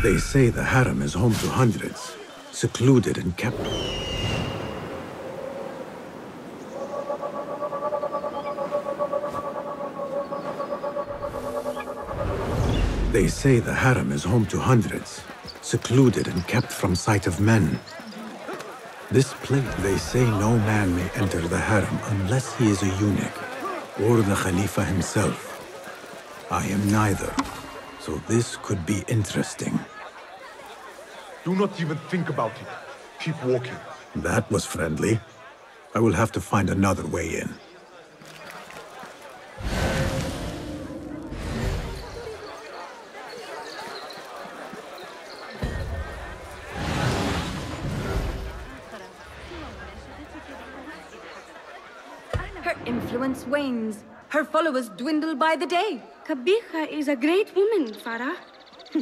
They say the harem is home to hundreds, secluded and kept. They say the harem is home to hundreds, secluded and kept from sight of men. This place, they say no man may enter the harem unless he is a eunuch, or the Khalifa himself. I am neither, so this could be interesting. Do not even think about it. Keep walking. That was friendly. I will have to find another way in. Her influence wanes. Her followers dwindle by the day. Qabiha is a great woman, Farah. Hmm.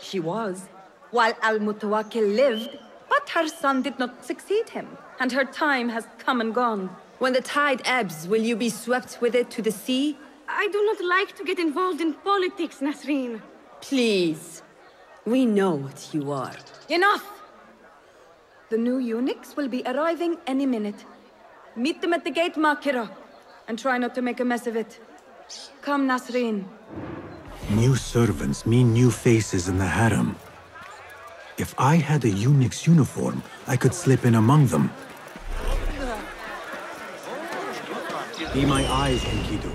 She was, while Al Mutawakkil lived, but her son did not succeed him, and her time has come and gone. When the tide ebbs, will you be swept with it to the sea? I do not like to get involved in politics, Nasreen. Please. We know what you are. Enough! The new eunuchs will be arriving any minute. Meet them at the gate, Makira, and try not to make a mess of it. Come, Nasreen. New servants mean new faces in the harem. If I had a eunuch's uniform, I could slip in among them. Be my eyes, Enkidu.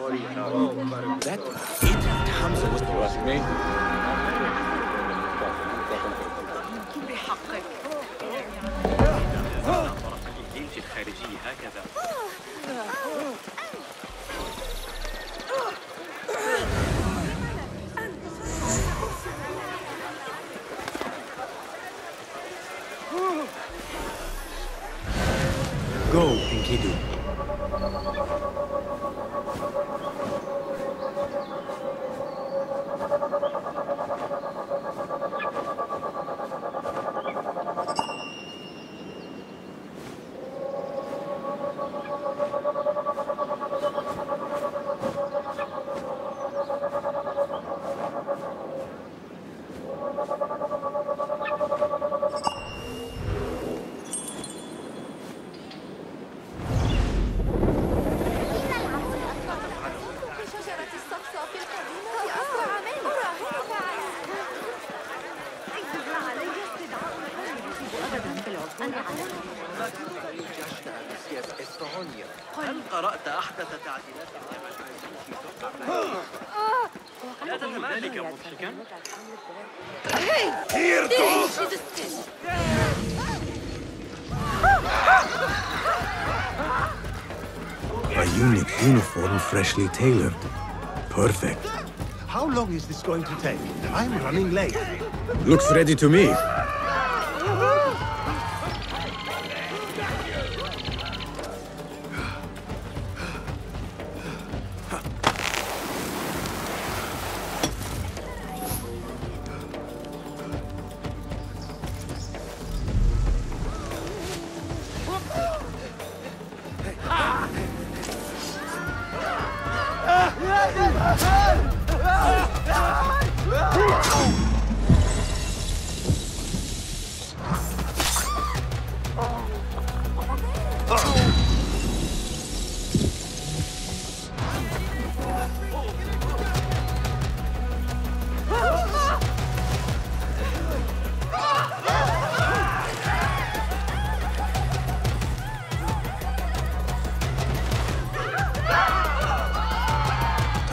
That idiot Hamza was the last name. بحقك في الخارجية هكذا tailored. Perfect. How long is this going to take? I'm running late. Looks ready to me.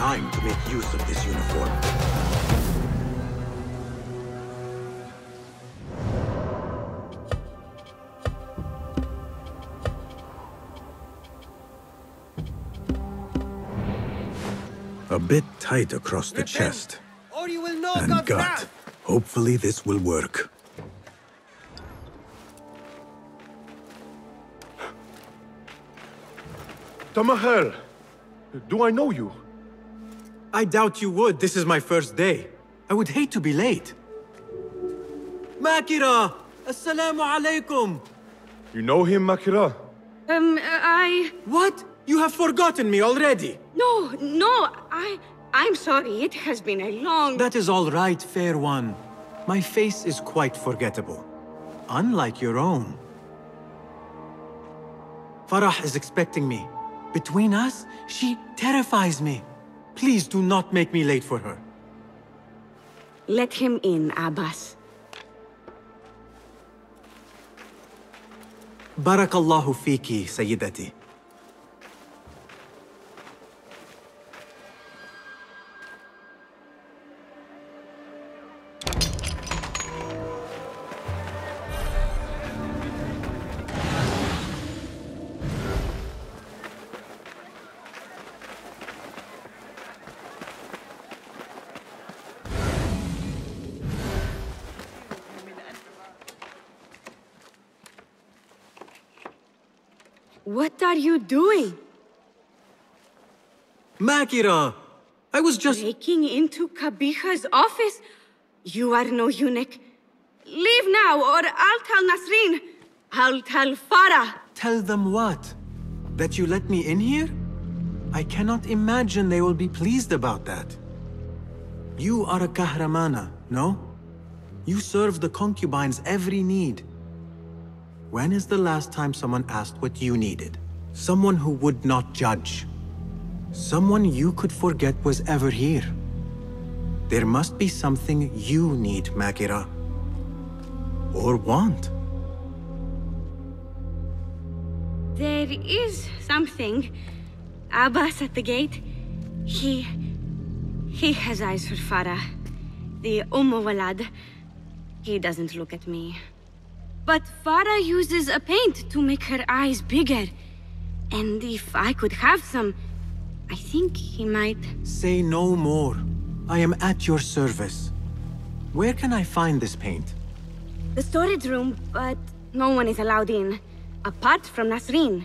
Time to make use of this uniform. A bit tight across the chest. Or you will know and God's gut. wrath. Hopefully this will work. Tamahel! Do I know you? I doubt you would. This is my first day. I would hate to be late. Makira! Assalamu alaikum! You know him, Makira? Um, I... What? You have forgotten me already! No, no, I... I'm sorry. It has been a long... That is all right, fair one. My face is quite forgettable. Unlike your own. Farah is expecting me. Between us, she terrifies me. Please do not make me late for her. Let him in, Abbas. Barakallahu fiki, Sayyidati. What are you doing? Makira! I was just... Breaking into Qabiha's office? You are no eunuch. Leave now, or I'll tell Nasreen. I'll tell Farah. Tell them what? That you let me in here? I cannot imagine they will be pleased about that. You are a kahramana, no? You serve the concubines every need. When is the last time someone asked what you needed? Someone who would not judge. Someone you could forget was ever here. There must be something you need, Makira. Or want. There is something. Abbas at the gate. He... He has eyes for Farah. The Umm Walad. He doesn't look at me. But Farah uses a paint to make her eyes bigger. And if I could have some, I think he might... Say no more. I am at your service. Where can I find this paint? The storage room, but no one is allowed in. Apart from Nasreen.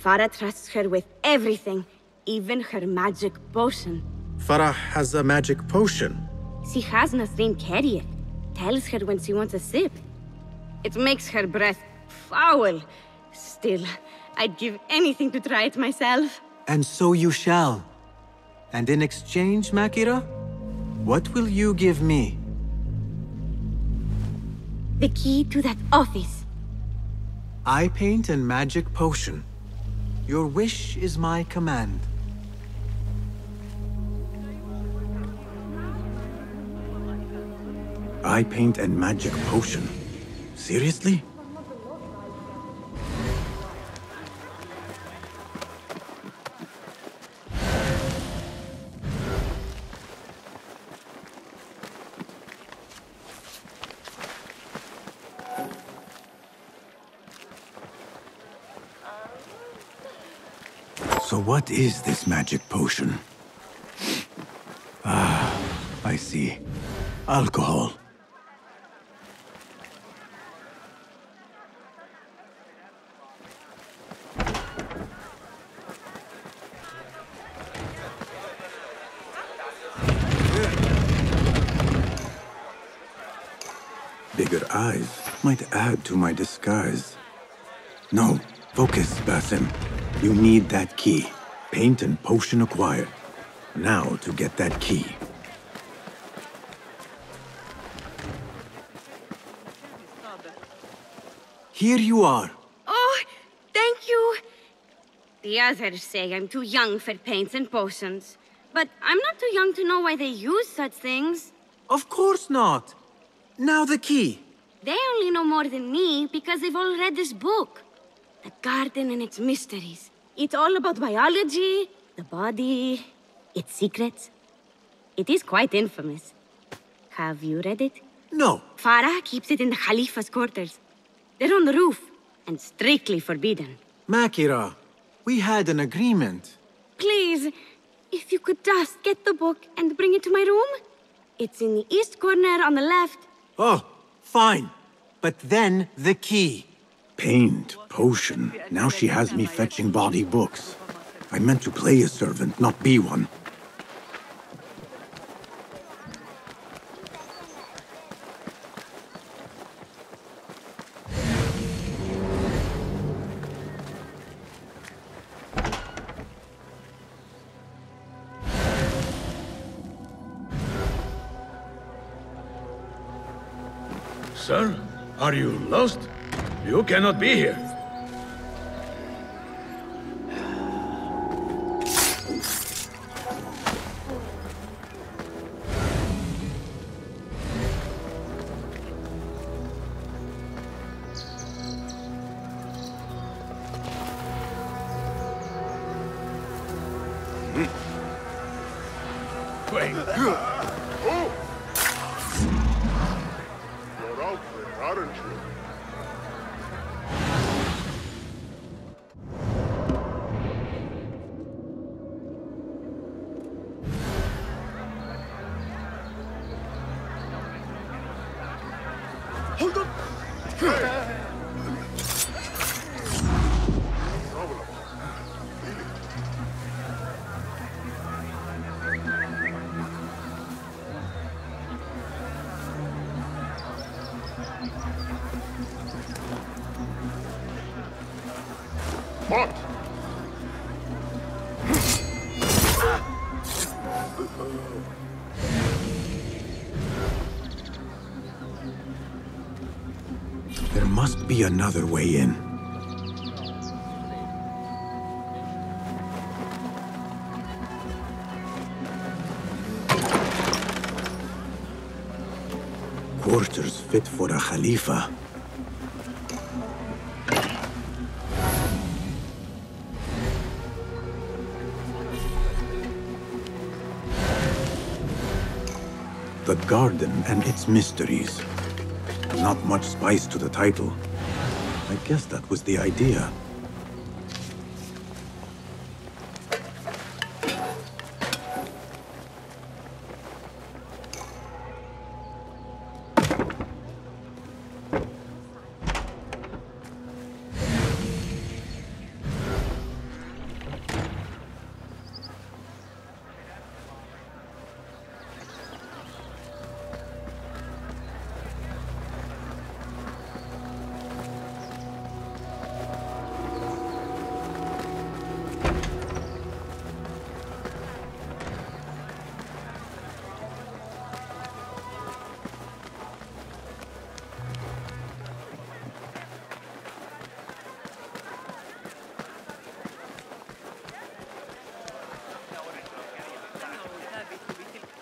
Farah trusts her with everything, even her magic potion. Farah has a magic potion. She has Nasreen carry it. Tells her when she wants a sip. It makes her breath foul. Still, I'd give anything to try it myself. And so you shall. And in exchange, Makira, what will you give me? The key to that office. Eye paint and magic potion. Your wish is my command. Eye paint and magic potion. Seriously? So what is this magic potion? Ah, I see. Alcohol. Bigger eyes might add to my disguise. No, focus, Basim. You need that key. Paint and potion acquired. Now to get that key. Here you are. Oh, thank you. The others say I'm too young for paints and potions. But I'm not too young to know why they use such things. Of course not. Now the key. They only know more than me because they've all read this book. The garden and its mysteries. It's all about biology, the body, its secrets. It is quite infamous. Have you read it? No. Farah keeps it in the Khalifa's quarters. They're on the roof, and strictly forbidden. Makira, we had an agreement. Please, if you could just get the book and bring it to my room? It's in the east corner on the left. Oh, fine. But then the key. Paint, potion. Now she has me fetching body books. I meant to play a servant, not be one. You? You cannot be here. Hmm. Wait. What? There must be another way in. Quarters fit for a Khalifa. The garden and its mysteries. Not much spice to the title. I guess that was the idea.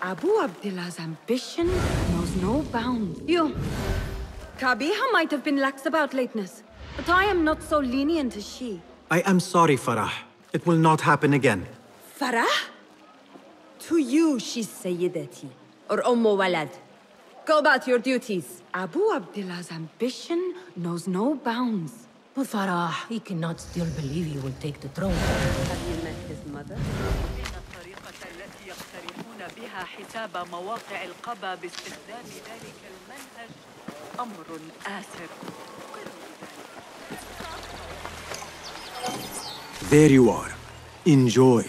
Abu Abdullah's ambition knows no bounds. You... Qabiha might have been lax about lateness, but I am not so lenient as she. I am sorry, Farah. It will not happen again. Farah? To you, she's Sayyidati, or Ummu Walad. Go about your duties. Abu Abdullah's ambition knows no bounds. But Farah, he cannot still believe you will take the throne. Have you met his mother? إن الطريقة التي يقترحون بها حساب مواقع القبا باستخدام ذلك المنهج أمر آسر There you are. Enjoy.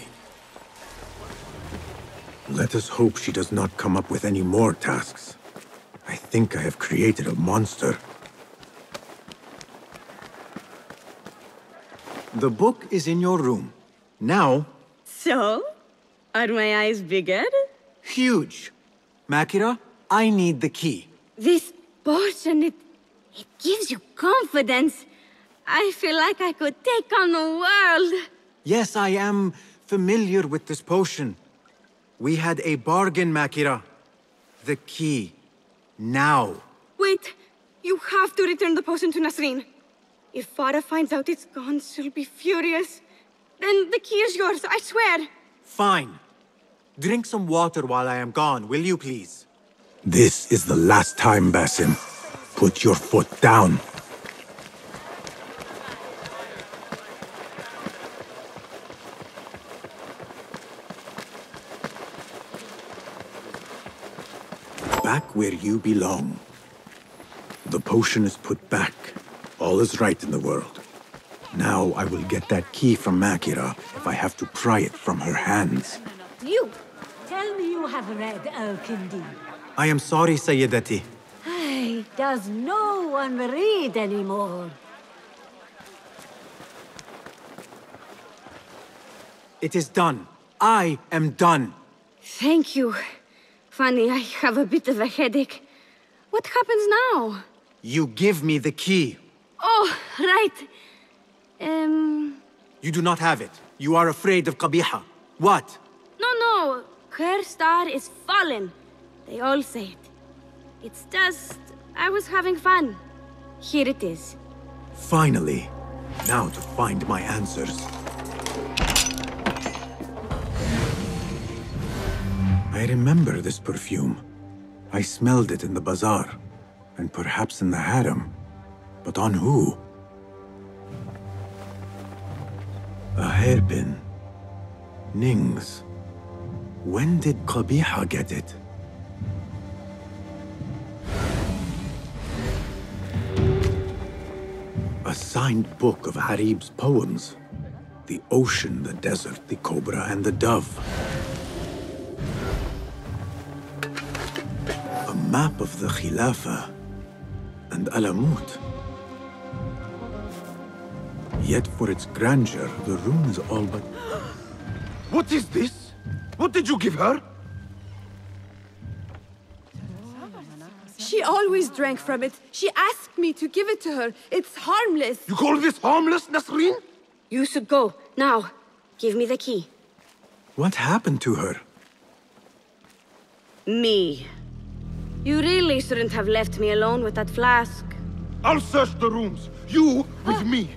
Let us hope she does not come up with any more tasks. I think I have created a monster. The book is in your room. Now, So? Are my eyes bigger? huge. Makira, I need the key. This potion, it, it gives you confidence. I feel like I could take on the world. Yes, I am familiar with this potion. We had a bargain, Makira. The key. Now. Wait, you have to return the potion to Nasreen. If Farah finds out it's gone, she'll be furious. Then the key is yours, I swear. Fine. Drink some water while I am gone, will you please? This is the last time, Basim. Put your foot down. Back where you belong. The potion is put back. All is right in the world. Now I will get that key from Makira if I have to pry it from her hands. You! Tell me you have read Al-Kindi. I am sorry, Sayyidati. Ay, does no one read anymore? It is done. I am done. Thank you. Funny, I have a bit of a headache. What happens now? You give me the key. Oh, right. Um... You do not have it. You are afraid of Qabiha. What? No, no. Her star is fallen. They all say it. It's just... I was having fun. Here it is. Finally. Now to find my answers. I remember this perfume. I smelled it in the bazaar, and perhaps in the harem. But on who? A hairpin. Ning's. When did Qabiha get it? A signed book of Arib's poems. The ocean, the desert, the cobra, and the dove. A map of the Khilafah and Alamut. Yet for its grandeur, the room is all but... What is this? What did you give her? She always drank from it. She asked me to give it to her. It's harmless. You call this harmless, Nasreen? You should go. Now. Give me the key. What happened to her? Me. You really shouldn't have left me alone with that flask. I'll search the rooms. You with ah. me.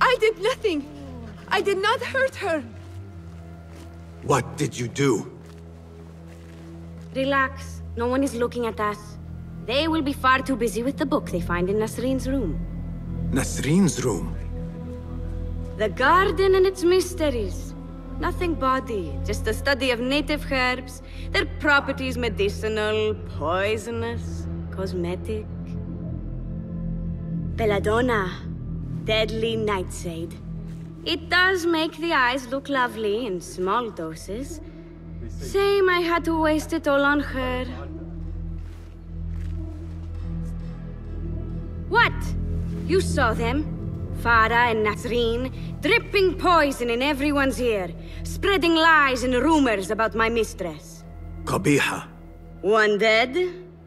I did nothing. I did not hurt her. What did you do? Relax. No one is looking at us. They will be far too busy with the book they find in Nasreen's room. Nasreen's room? The garden and its mysteries. Nothing body, just a study of native herbs, their properties medicinal, poisonous, cosmetic. Belladonna, deadly nightshade. It does make the eyes look lovely in small doses. Same I had to waste it all on her. What? You saw them? Farah and Nasreen, dripping poison in everyone's ear, spreading lies and rumors about my mistress. Qabiha. One dead,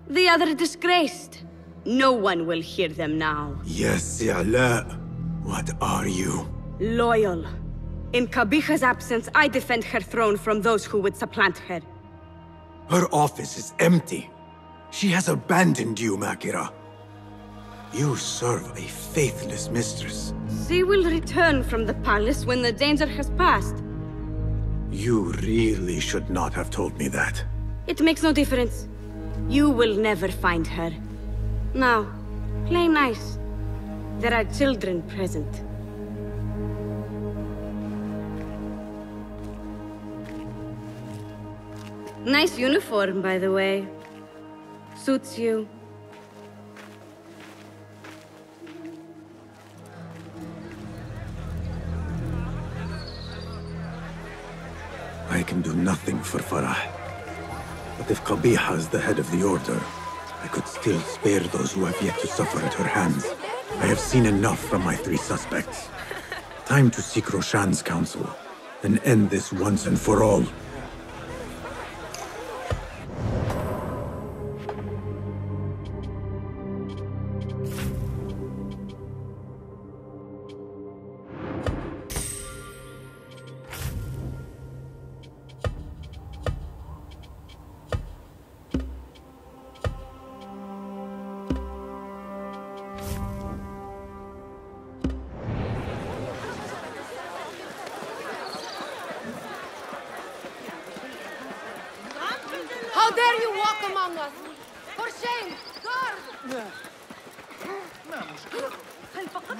the other disgraced. No one will hear them now. Yes, Ya'la. What are you? Loyal. In Qabiha's absence, I defend her throne from those who would supplant her. Her office is empty. She has abandoned you, Makira. You serve a faithless mistress. She will return from the palace when the danger has passed. You really should not have told me that. It makes no difference. You will never find her. Now, play nice. There are children present. Nice uniform, by the way. Suits you. I can do nothing for Farah. But if Qabiha is the head of the Order, I could still spare those who have yet to suffer at her hands. I have seen enough from my three suspects. Time to seek Roshan's counsel, and end this once and for all. dare you walk among us? For shame! Guard!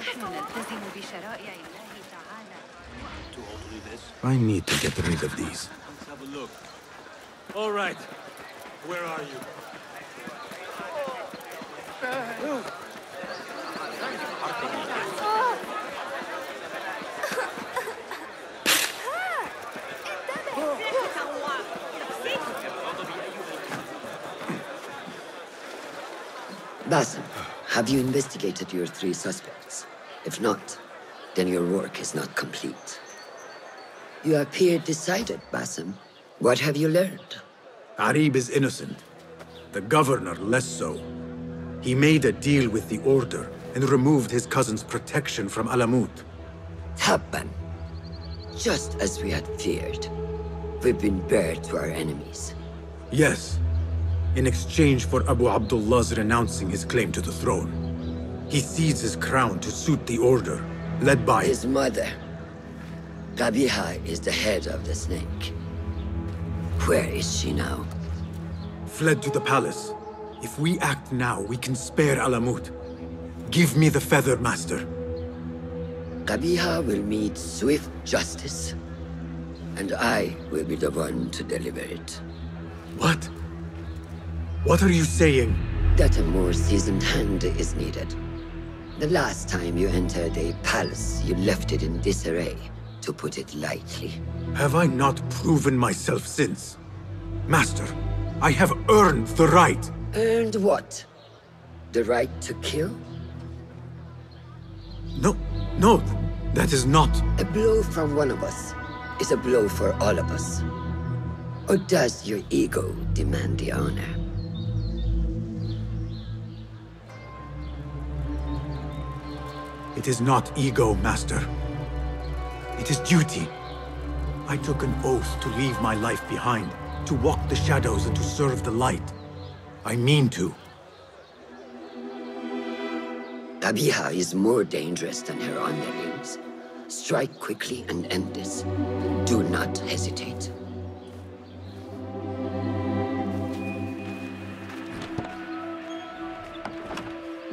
نحن نلتزم بشرائع الله تعالى I need to get rid of these. Let's have a look. All right. Where are you? Basim, have you investigated your three suspects? If not, then your work is not complete. You appear decided, Basim. What have you learned? Arib is innocent. The governor less so. He made a deal with the Order and removed his cousin's protection from Alamut. Tabban. Just as we had feared. We've been bared to our enemies. Yes. In exchange for Abu Abdullah's renouncing his claim to the throne. He cedes his crown to suit the Order, led by... His mother. Qabiha is the head of the snake. Where is she now? Fled to the palace. If we act now, we can spare Alamut. Give me the feather, Master. Qabiha will meet swift justice. And I will be the one to deliver it. What? What are you saying? That a more seasoned hand is needed. The last time you entered a palace, you left it in disarray, to put it lightly. Have I not proven myself since? Master, I have earned the right. Earned what? The right to kill? No, no, that is not. A blow from one of us is a blow for all of us. Or does your ego demand the honor? It is not ego, Master. It is duty. I took an oath to leave my life behind, to walk the shadows and to serve the light. I mean to. Qabiha is more dangerous than her underlings. Strike quickly and end this. Do not hesitate.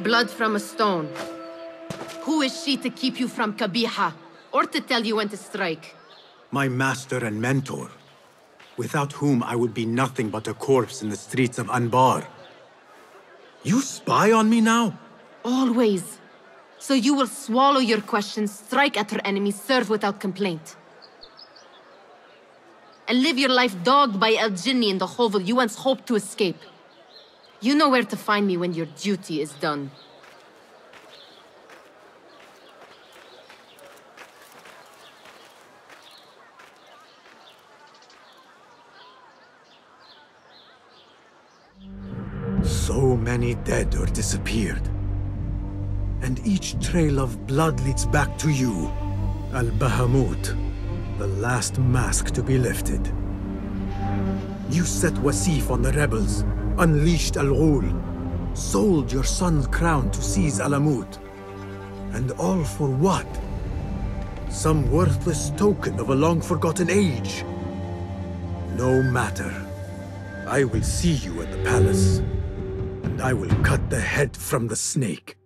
Blood from a stone. Who is she to keep you from Qabiha, or to tell you when to strike? My master and mentor, without whom I would be nothing but a corpse in the streets of Anbar. You spy on me now? Always. So you will swallow your questions, strike at her enemies, serve without complaint. And live your life dogged by El Jinni in the hovel you once hoped to escape. You know where to find me when your duty is done. So many dead or disappeared. And each trail of blood leads back to you, Al-Bahamut, the last mask to be lifted. You set Wasif on the rebels, unleashed Al-Ghul, sold your son's crown to seize Alamut. And all for what? Some worthless token of a long-forgotten age. No matter. I will see you at the palace, and I will cut the head from the snake.